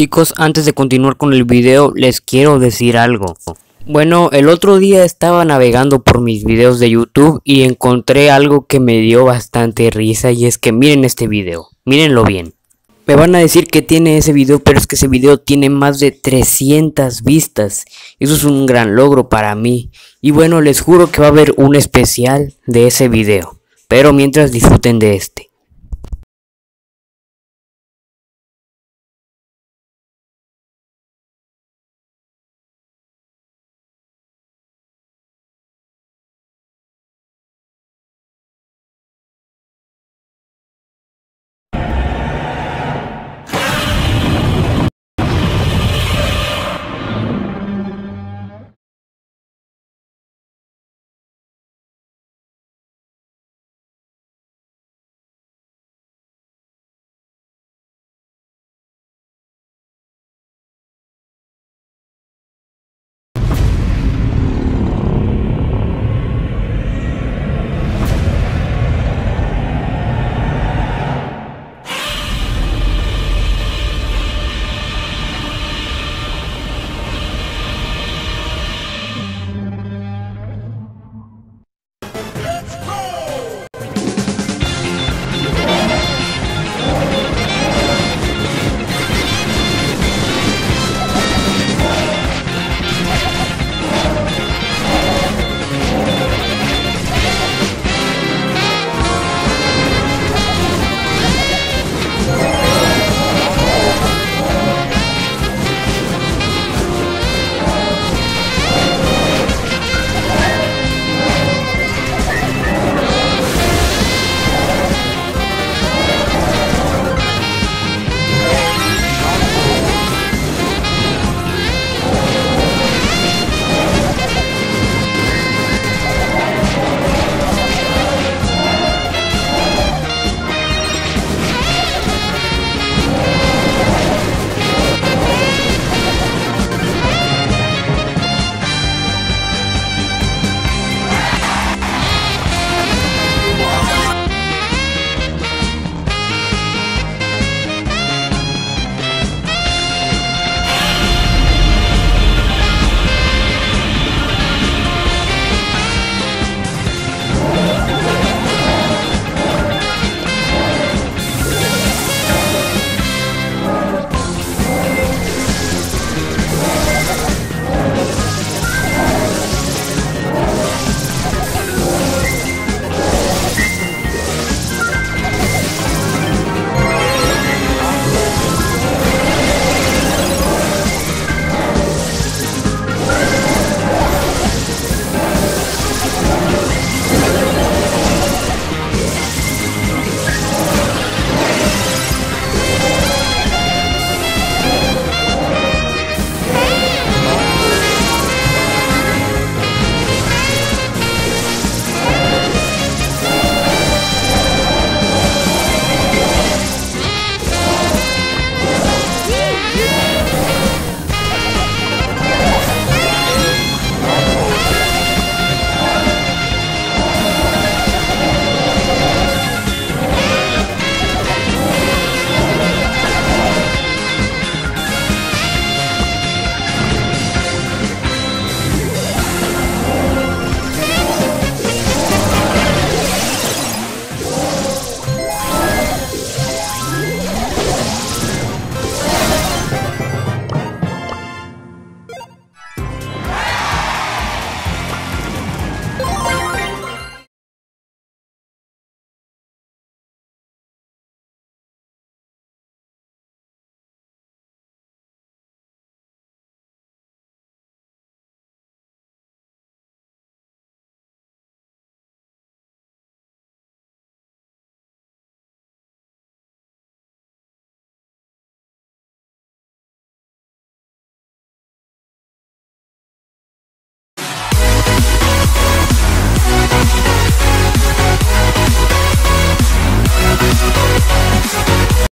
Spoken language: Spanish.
Chicos, antes de continuar con el video, les quiero decir algo. Bueno, el otro día estaba navegando por mis videos de YouTube y encontré algo que me dio bastante risa y es que miren este video, mírenlo bien. Me van a decir que tiene ese video, pero es que ese video tiene más de 300 vistas. Eso es un gran logro para mí. Y bueno, les juro que va a haber un especial de ese video. Pero mientras disfruten de este.